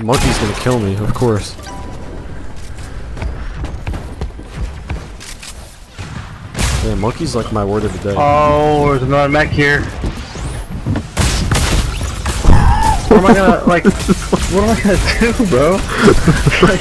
Monkey's gonna kill me, of course. Yeah, monkey's like my word of the day. Oh, there's another mech here. What am I gonna like? What am I gonna do, bro? like,